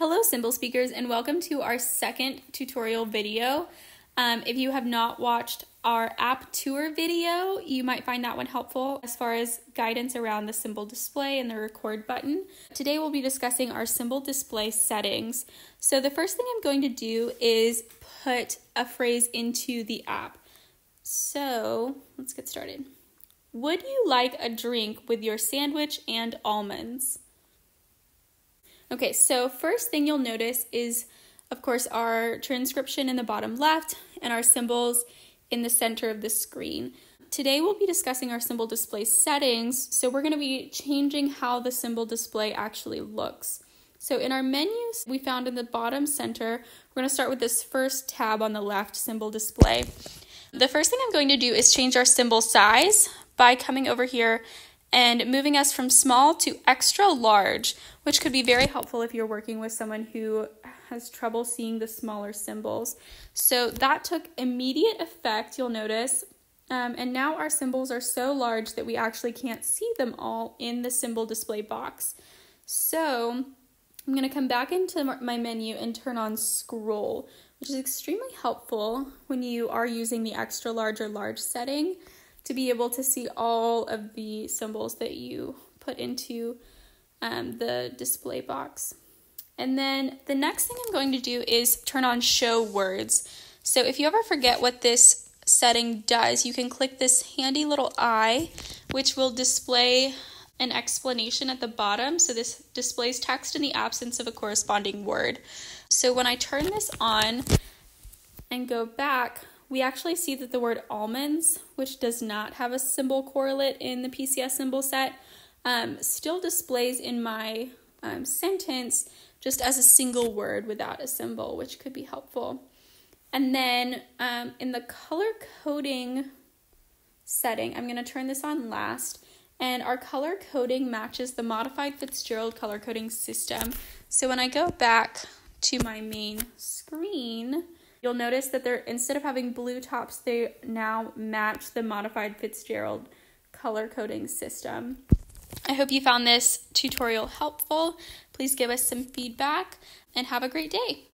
Hello symbol speakers and welcome to our second tutorial video. Um, if you have not watched our app tour video, you might find that one helpful as far as guidance around the symbol display and the record button. Today we'll be discussing our symbol display settings. So the first thing I'm going to do is put a phrase into the app. So let's get started. Would you like a drink with your sandwich and almonds? Okay, so first thing you'll notice is, of course, our transcription in the bottom left and our symbols in the center of the screen. Today we'll be discussing our symbol display settings, so we're going to be changing how the symbol display actually looks. So in our menus we found in the bottom center, we're going to start with this first tab on the left, symbol display. The first thing I'm going to do is change our symbol size by coming over here and moving us from small to extra large, which could be very helpful if you're working with someone who has trouble seeing the smaller symbols. So that took immediate effect, you'll notice. Um, and now our symbols are so large that we actually can't see them all in the symbol display box. So I'm going to come back into my menu and turn on scroll, which is extremely helpful when you are using the extra large or large setting to be able to see all of the symbols that you put into um, the display box. And then the next thing I'm going to do is turn on show words. So if you ever forget what this setting does, you can click this handy little eye, which will display an explanation at the bottom. So this displays text in the absence of a corresponding word. So when I turn this on and go back, we actually see that the word almonds, which does not have a symbol correlate in the PCS symbol set, um, still displays in my um, sentence just as a single word without a symbol, which could be helpful. And then um, in the color coding setting, I'm going to turn this on last. And our color coding matches the modified Fitzgerald color coding system. So when I go back to my main screen, You'll notice that they're instead of having blue tops, they now match the modified Fitzgerald color coding system. I hope you found this tutorial helpful. Please give us some feedback and have a great day.